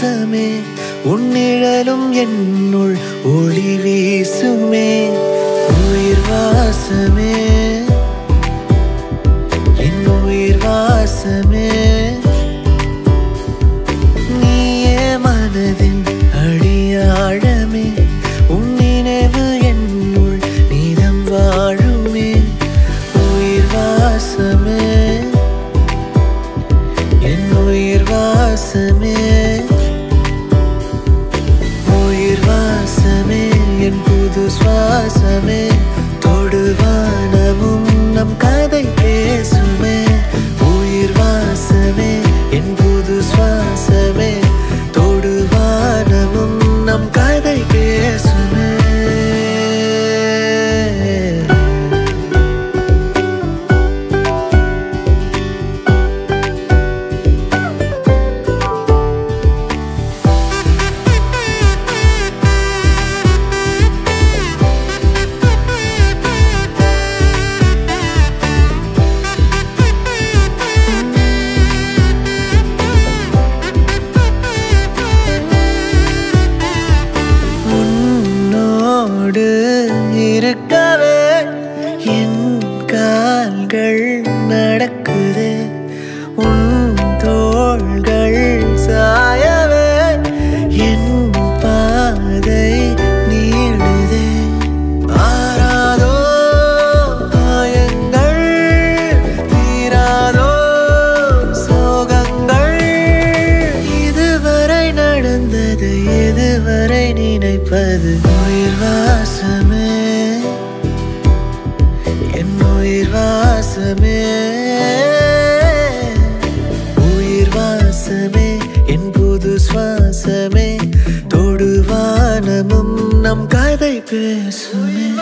வாசமே உன்னிழலும் என்னுள் ஒளி வீசுமே உயிர் வாசமே. சுவாசமே கால்கள் நடக்குது. உன் தோள்கள் சாயவே. என் பாதை நீடுது ஆறாதோ காயங்கள் தீராதோ சோகங்கள். இதுவரை நடந்தது எதுவரை நினைப்பது? உயிர் வாசமே வாசமே. உயிர் வாசமே என் புது சுவாசமே. தொடுவானமும் நம் கதை பேசுமே.